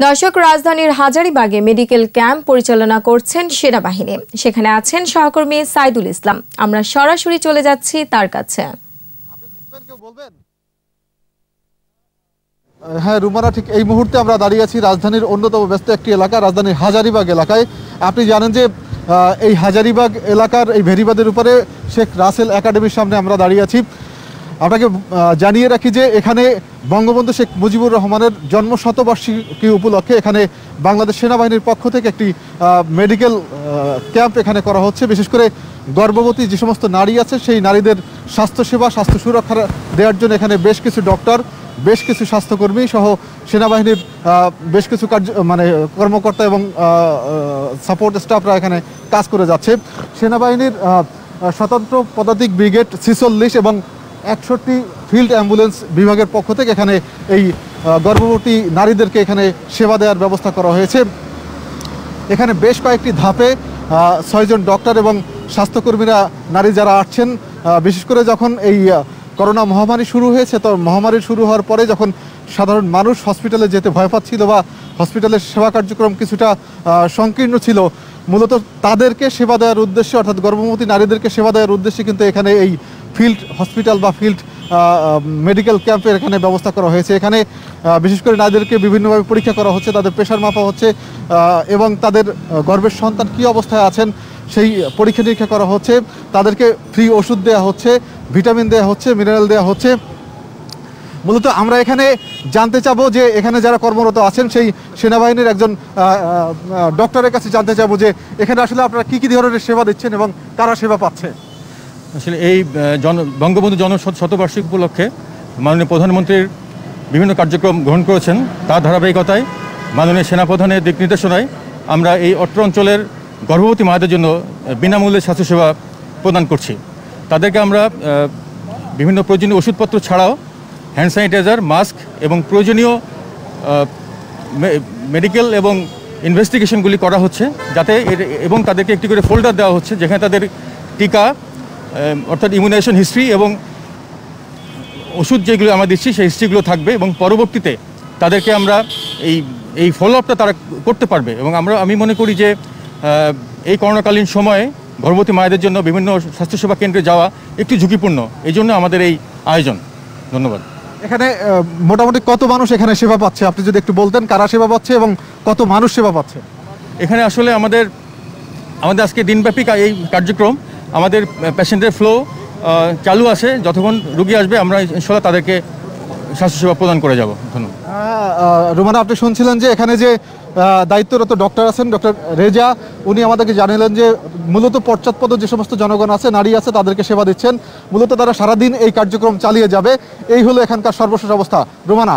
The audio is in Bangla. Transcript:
দর্শক, রাজধানীর হাজারীবাগে মেডিকেল ক্যাম্প পরিচালনা করছেন সেনাবাহিনী। সেখানে আছেন সহকর্মী সাইদুল ইসলাম। আমরা সরাসরি চলে যাচ্ছি তার কাছে। হ্যাঁ রুমারা, ঠিক এই মুহূর্তে আমরা দাঁড়িয়ে আছি রাজধানীর অন্যতম ব্যস্ত একটি এলাকা, রাজধানীর হাজারিবাগ এলাকায়। আপনি জানেন যে এই হাজারিবাগ এলাকার এই ভেরিবাদের উপরে শেখ রাসেল একাডেমির সামনে আমরা দাঁড়িয়ে আছি। আপনাকে জানিয়ে রাখি যে এখানে বঙ্গবন্ধু শেখ মুজিবুর রহমানের জন্ম শতবার্ষিকী উপলক্ষে এখানে বাংলাদেশ সেনাবাহিনীর পক্ষ থেকে একটি মেডিকেল ক্যাম্প এখানে করা হচ্ছে। বিশেষ করে গর্ভবতী যে সমস্ত নারী আছে, সেই নারীদের স্বাস্থ্যসেবা, স্বাস্থ্য সুরক্ষা দেওয়ার জন্য এখানে বেশ কিছু ডক্টর বেশ কিছু স্বাস্থ্যকর্মী সহ সেনাবাহিনীর বেশ কিছু কার্য মানে কর্মকর্তা এবং সাপোর্ট স্টাফরা এখানে কাজ করে যাচ্ছে। সেনাবাহিনীর স্বতন্ত্র পদাতিক ব্রিগেড ছিচল্লিশ এবং একষট্টি ফিল্ড অ্যাম্বুলেন্স বিভাগের পক্ষ থেকে এখানে এই গর্ভবতী নারীদেরকে এখানে সেবা দেওয়ার ব্যবস্থা করা হয়েছে। এখানে বেশ কয়েকটি ধাপে ছয়জন ডক্টর এবং স্বাস্থ্যকর্মীরা নারী যারা আসছেন বিশেষ করে যখন এই করোনা মহামারী শুরু হয়েছে, তো মহামারী শুরু হওয়ার পরে যখন সাধারণ মানুষ হসপিটালে যেতে ভয় পাচ্ছিল বা হসপিটালের সেবা কার্যক্রম কিছুটা সংকীর্ণ ছিল মূলত তাদেরকে সেবা দেওয়ার উদ্দেশ্যে, অর্থাৎ গর্ভবতী নারীদেরকে সেবা দেওয়ার উদ্দেশ্যে কিন্তু এখানে এই ফিল্ড হসপিটাল বা ফিল্ড মেডিকেল ক্যাম্পের এখানে ব্যবস্থা করা হয়েছে। এখানে বিশেষ করে নারীদেরকে বিভিন্নভাবে পরীক্ষা করা হচ্ছে, তাদের প্রেশার মাপা হচ্ছে এবং তাদের গর্ভের সন্তান কী অবস্থায় আছেন সেই পরীক্ষা নিরীক্ষা করা হচ্ছে। তাদেরকে ফ্রি ওষুধ দেওয়া হচ্ছে, ভিটামিন দেওয়া হচ্ছে, মিনারেল দেওয়া হচ্ছে। মূলত আমরা এখানে জানতে চাবো যে এখানে যারা কর্মরত আছেন সেই সেনাবাহিনীর একজন ডক্টরের কাছে জানতে চাবো যে এখানে আসলে আপনারা কী কী ধরনের সেবা দিচ্ছেন এবং কারা সেবা পাচ্ছে? আসলে এই জন, বঙ্গবন্ধু জন শতবার্ষিকী উপলক্ষে মাননীয় প্রধানমন্ত্রীর বিভিন্ন কার্যক্রম গ্রহণ করেছেন। তার ধারাবাহিকতায় মাননীয় সেনাপ্রধানের দিক নির্দেশনায় আমরা এই অত্র অঞ্চলের গর্ভবতী মায়েদের জন্য বিনামূল্যে স্বাস্থ্যসেবা প্রদান করছি। তাদেরকে আমরা বিভিন্ন প্রয়োজনীয় ওষুধপত্র ছাড়াও হ্যান্ড স্যানিটাইজার, মাস্ক এবং প্রয়োজনীয় মেডিকেল এবং ইনভেস্টিগেশনগুলি করা হচ্ছে যাতে এবং তাদেরকে একটি করে ফোল্ডার দেওয়া হচ্ছে যেখানে তাদের টিকা অর্থাৎ ইমিউনাইজেশন হিস্ট্রি এবং ওষুধ যেগুলো আমরা দিচ্ছি সেই হিস্ট্রিগুলো থাকবে এবং পরবর্তীতে তাদেরকে আমরা এই এই ফলো আপটা তারা করতে পারবে এবং আমরা, আমি মনে করি যে এই করোনাকালীন সময়ে গর্ভবতী মায়েদের জন্য বিভিন্ন স্বাস্থ্যসেবা কেন্দ্রে যাওয়া একটু ঝুঁকিপূর্ণ। এই জন্য আমাদের এই আয়োজন। ধন্যবাদ। এখানে মোটামুটি কত মানুষ এখানে সেবা পাচ্ছে? আপনি যদি একটু বলতেন, কারা সেবা পাচ্ছে এবং কত মানুষ সেবা পাচ্ছে? এখানে আসলে আমাদের আমাদের আজকে দিনব্যাপী এই কার্যক্রম, আমাদের পেশেন্টের ফ্লো চালু আছে। যতক্ষণ রুগী আসবে, আমরা ইনশাল্লাহ তাদেরকে স্বাস্থ্যসেবা প্রদান করে যাব। ধন্যবাদ। রুমানা, আপনি শুনছিলেন যে এখানে যে দায়িত্বরত ডক্টর আছেন ডক্টর রেজা, উনি আমাদেরকে জানালেন যে মূলত পশ্চাৎপদ যে সমস্ত জনগণ আছে, নারী আছে, তাদেরকে সেবা দিচ্ছেন। মূলত তারা সারাদিন এই কার্যক্রম চালিয়ে যাবে। এই হলো এখানকার সর্বশেষ অবস্থা। রুমানা।